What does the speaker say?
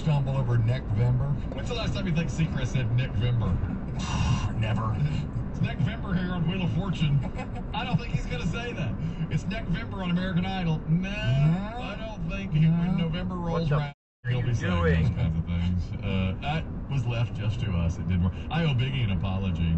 stumble over Neckvember? When's the last time you think Seacrest said Nick Vember? Never. It's Nick Vember here on Wheel of Fortune. I don't think he's going to say that. It's Nick Vember on American Idol. No, I don't think he, when November rolls around, he'll be saying doing? those kinds of things. Uh, that was left just to us. It didn't work. I owe Biggie an apology.